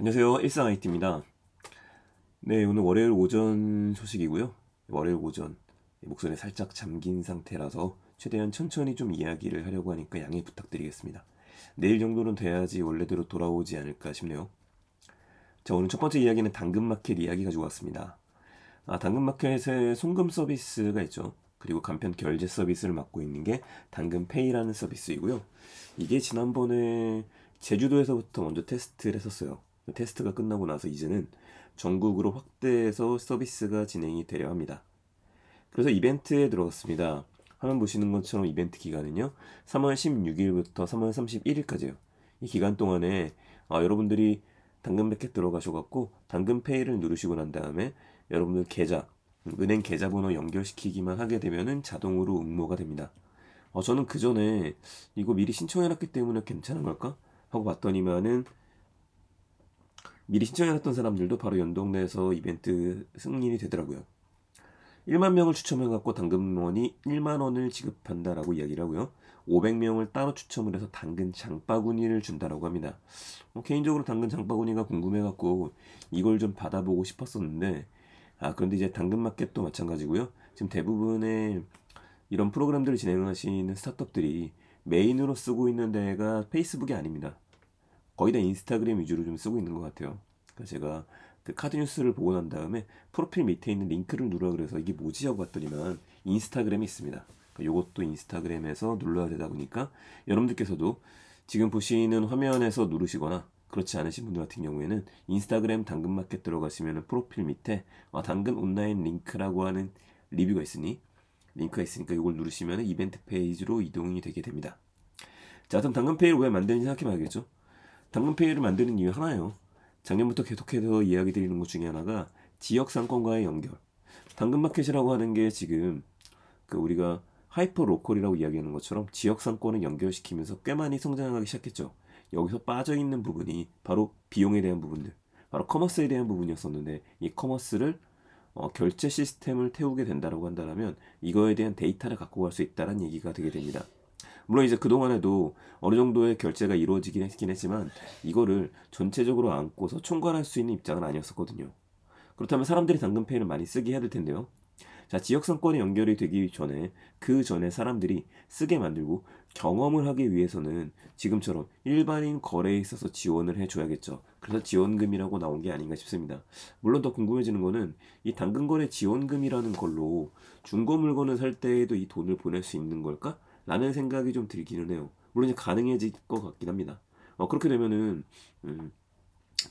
안녕하세요. 일상 IT입니다. 네, 오늘 월요일 오전 소식이고요. 월요일 오전 목소리 살짝 잠긴 상태라서 최대한 천천히 좀 이야기를 하려고 하니까 양해 부탁드리겠습니다. 내일 정도는 돼야지 원래대로 돌아오지 않을까 싶네요. 자, 오늘 첫 번째 이야기는 당근마켓 이야기 가지고 왔습니다. 아, 당근마켓에 송금 서비스가 있죠. 그리고 간편 결제 서비스를 맡고 있는 게 당근페이라는 서비스이고요. 이게 지난번에 제주도에서부터 먼저 테스트를 했었어요. 테스트가 끝나고 나서 이제는 전국으로 확대해서 서비스가 진행이 되려 합니다. 그래서 이벤트에 들어갔습니다. 화면 보시는 것처럼 이벤트 기간은요. 3월 16일부터 3월 31일까지요. 이 기간 동안에 아, 여러분들이 당근마켓 들어가셔갖고 당근페이를 누르시고 난 다음에 여러분들 계좌, 은행 계좌번호 연결시키기만 하게 되면은 자동으로 응모가 됩니다. 어, 저는 그 전에 이거 미리 신청해놨기 때문에 괜찮은 걸까? 하고 봤더니만은 미리 신청해놨던 사람들도 바로 연동돼서 이벤트 승인이 되더라고요. 1만 명을 추첨해갖고 당근원이 1만 원을 지급한다라고 이야기를 하고요. 500명을 따로 추첨을 해서 당근 장바구니를 준다라고 합니다. 뭐 개인적으로 당근 장바구니가 궁금해갖고 이걸 좀 받아보고 싶었었는데 아 그런데 이제 당근마켓도 마찬가지고요. 지금 대부분의 이런 프로그램들을 진행하시는 스타트업들이 메인으로 쓰고 있는 데가 페이스북이 아닙니다. 거의 다 인스타그램 위주로 좀 쓰고 있는 것 같아요. 제가 그 카드 뉴스를 보고 난 다음에 프로필 밑에 있는 링크를 누르라 그래서 이게 뭐지 하고 봤더니만 인스타그램이 있습니다. 요것도 그러니까 인스타그램에서 눌러야 되다 보니까 여러분들께서도 지금 보시는 화면에서 누르시거나 그렇지 않으신 분들 같은 경우에는 인스타그램 당근마켓 들어가시면 프로필 밑에 어, 당근 온라인 링크라고 하는 리뷰가 있으니 링크가 있으니까 이걸 누르시면 이벤트 페이지로 이동이 되게 됩니다. 자, 그럼 당근페이를 왜 만드는지 생각해 봐야겠죠? 당근페이를 만드는 이유 하나예요. 작년부터 계속해서 이야기 드리는 것 중에 하나가 지역 상권과의 연결. 당근마켓이라고 하는 게 지금 그 우리가 hyper local이라고 이야기하는 것처럼 지역 상권을 연결시키면서 꽤 많이 성장하기 시작했죠. 여기서 빠져 있는 부분이 바로 비용에 대한 부분들, 바로 commerce에 대한 부분이었었는데 이 commerce를 어, 결제 시스템을 태우게 된다라고 한다면 이거에 대한 데이터를 갖고 갈 수 있다는 얘기가 되게 됩니다. 물론 이제 그동안에도 어느 정도의 결제가 이루어지긴 했긴 했지만 이거를 전체적으로 안고서 총괄할 수 있는 입장은 아니었었거든요. 그렇다면 사람들이 당근페이를 많이 쓰게 해야 될 텐데요. 자, 지역 상권이 연결이 되기 전에 그 전에 사람들이 쓰게 만들고 경험을 하기 위해서는 지금처럼 일반인 거래에 있어서 지원을 해줘야겠죠. 그래서 지원금이라고 나온 게 아닌가 싶습니다. 물론 더 궁금해지는 거는 이 당근거래 지원금이라는 걸로 중고 물건을 살 때에도 이 돈을 보낼 수 있는 걸까? 라는 생각이 좀 들기는 해요. 물론 이제 가능해질 것 같긴 합니다. 어, 그렇게 되면은, 음,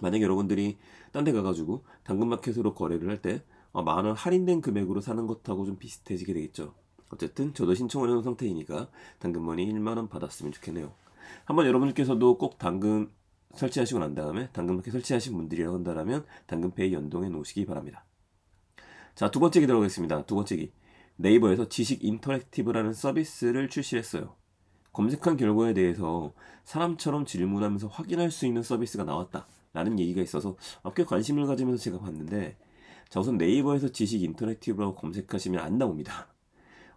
만약에 여러분들이 딴 데 가가지고 당근마켓으로 거래를 할때 어, 만원 할인된 금액으로 사는 것하고 좀 비슷해지게 되겠죠. 어쨌든 저도 신청을 해놓은 상태이니까 당근머니 1만원 받았으면 좋겠네요. 한번 여러분께서도 꼭 당근 설치하시고 난 다음에 당근마켓 설치하신 분들이라고 한다면 당근페이 연동해 놓으시기 바랍니다. 자, 두 번째 얘기 들어가겠습니다. 두 번째 얘기. 네이버에서 지식 interactive라는 서비스를 출시했어요. 검색한 결과에 대해서 사람처럼 질문하면서 확인할 수 있는 서비스가 나왔다. 라는 얘기가 있어서 꽤 관심을 가지면서 제가 봤는데 자, 우선 네이버에서 지식 interactive라고 검색하시면 안 나옵니다.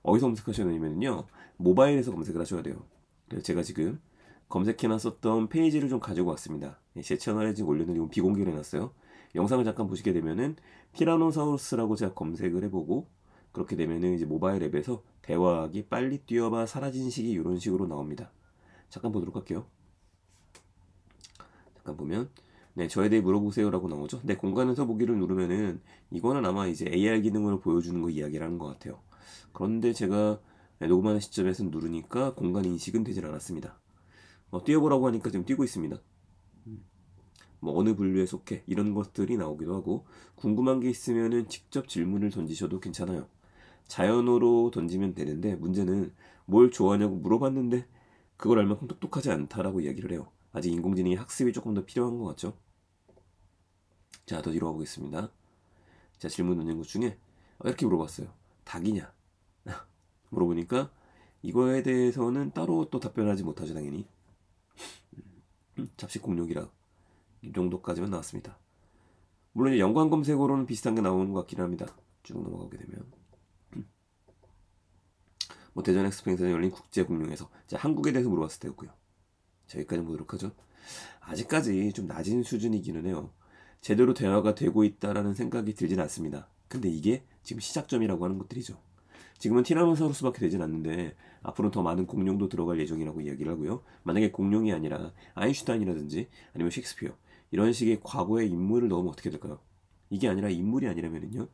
어디서 검색하셔야 되냐면요. 모바일에서 검색을 하셔야 돼요. 그래서 제가 지금 검색해놨었던 페이지를 좀 가지고 왔습니다. 예, 제 채널에 지금 올려놓은 비공개로 해놨어요. 영상을 잠깐 보시게 되면은 티라노사우루스라고 제가 검색을 해보고 그렇게 되면은 이제 모바일 앱에서 대화하기 빨리 뛰어봐 사라진 시기 이런 식으로 나옵니다. 잠깐 보도록 할게요. 잠깐 보면 네, 저에 대해 물어보세요라고 나오죠. 네, 공간에서 보기를 누르면은 이거는 아마 이제 AR 기능으로 보여주는 거 이야기를 하는 것 같아요. 그런데 제가 녹음하는 시점에서 누르니까 공간 인식은 되질 않았습니다. 어, 뛰어보라고 하니까 지금 뛰고 있습니다. 뭐 어느 분류에 속해 이런 것들이 나오기도 하고 궁금한 게 있으면은 직접 질문을 던지셔도 괜찮아요. 자연어로 던지면 되는데 문제는 뭘 좋아하냐고 물어봤는데 그걸 알만큼 똑똑하지 않다라고 이야기를 해요. 아직 인공지능의 학습이 조금 더 필요한 것 같죠? 자, 더 뒤로 가보겠습니다. 자, 질문 것 중에 어, 이렇게 물어봤어요. 닭이냐? 물어보니까 이거에 대해서는 따로 또 답변하지 못하죠, 당연히. 음, 잡식 공룡이라 이 정도까지만 나왔습니다. 물론 연관 검색어로는 비슷한 게 나오는 것 같긴 합니다. 쭉 넘어가게 되면. 뭐 대전 엑스팽에서 열린 국제 공룡에서 한국에 대해서 물어봤을 때였고요. 자, 여기까지 보도록 하죠. 아직까지 좀 낮은 수준이기는 해요. 제대로 대화가 되고 있다라는 생각이 들진 않습니다. 근데 이게 지금 시작점이라고 하는 것들이죠. 지금은 티라노사우루스밖에 되진 않는데 앞으로는 더 많은 공룡도 들어갈 예정이라고 이야기를 하고요. 만약에 공룡이 아니라 아인슈타인이라든지 아니면 셰익스피어 이런 식의 과거의 인물을 넣으면 어떻게 될까요? 이게 아니라 인물이 아니라면은요.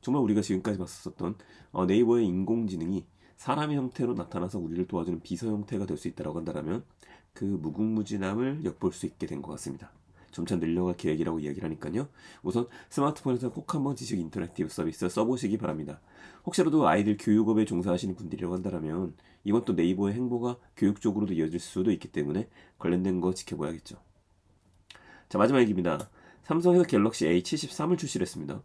정말 우리가 지금까지 봤었던 어, 네이버의 인공지능이 사람의 형태로 나타나서 우리를 도와주는 비서 형태가 될 수 있다고 한다면 그 무궁무진함을 엿볼 수 있게 된 것 같습니다. 점차 늘려갈 계획이라고 이야기를 하니까요. 우선 스마트폰에서 꼭 한번 지식 interactive 서비스 써보시기 바랍니다. 혹시라도 아이들 교육업에 종사하시는 분들이라고 한다면 이번 또 네이버의 행보가 교육 쪽으로도 이어질 수도 있기 때문에 관련된 거 지켜봐야겠죠. 자 마지막 얘기입니다. 삼성에서 갤럭시 A73을 출시를 했습니다.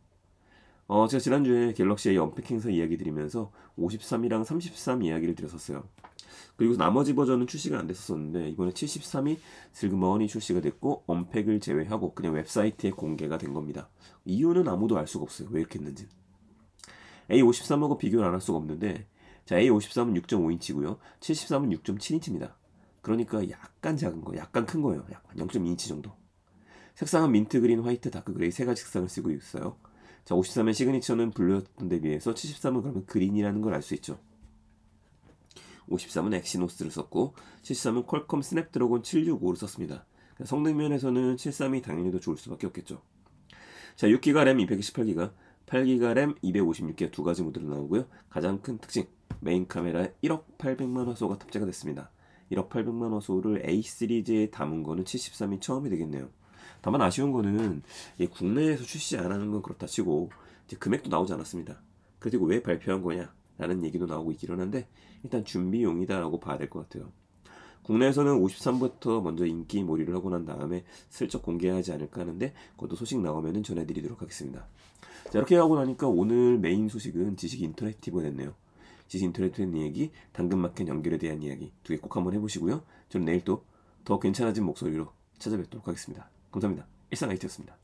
어, 제가 지난주에 갤럭시 A 행사 이야기 드리면서 53이랑 33 이야기를 드렸었어요. 그리고 나머지 버전은 출시가 안 됐었는데 이번에 73이 슬그머니 출시가 됐고 unpack을 제외하고 그냥 웹사이트에 공개가 된 겁니다. 이유는 아무도 알 수가 없어요. 왜 이렇게 했는지. A53하고 비교를 안 할 수가 없는데 자 A53은 6.5인치고요. 73은 6.7인치입니다. 그러니까 약간 작은 거, 약간 큰 거예요. 약간 0.2인치 정도. 색상은 민트 그린, 화이트, dark gray 세 가지 색상을 쓰고 있어요. 자, 53의 signature는 블루였던 데 비해서 73은 그러면 그린이라는 걸 알 수 있죠. 53은 엑시노스를 썼고 73은 퀄컴 스냅드래곤 765를 썼습니다. 성능 면에서는 73이 당연히 더 좋을 수밖에 없겠죠. 자, 6기가 램 128기가, 8기가 램 256기가 두 가지 모델로 나오고요. 가장 큰 특징, 메인 카메라에 1억 800만 화소가 탑재가 됐습니다. 1억 800만 화소를 A 시리즈에 담은 거는 73이 처음이 되겠네요. 다만 아쉬운 거는 국내에서 출시 안 하는 건 그렇다 치고 금액도 나오지 않았습니다. 그리고 왜 발표한 거냐? 라는 얘기도 나오고 있기는 한데 일단 준비용이다라고 봐야 될 것 같아요. 국내에서는 53부터 먼저 인기 몰이를 하고 난 다음에 슬쩍 공개하지 않을까 하는데 그것도 소식 나오면 전해드리도록 하겠습니다. 자 이렇게 하고 나니까 오늘 메인 소식은 지식 interactive가 됐네요. 지식 interactive 얘기, 당근마켓 연결에 대한 이야기 두 개 꼭 한번 해보시고요. 저는 내일 또 더 괜찮아진 목소리로 찾아뵙도록 하겠습니다. 감사합니다. 일상 아이티였습니다.